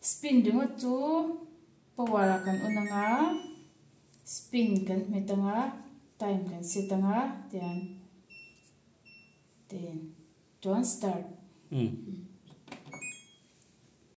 spin dingo tu, pawara kan unanga spin kan metanga time kan setanga tian ten don't start. Mm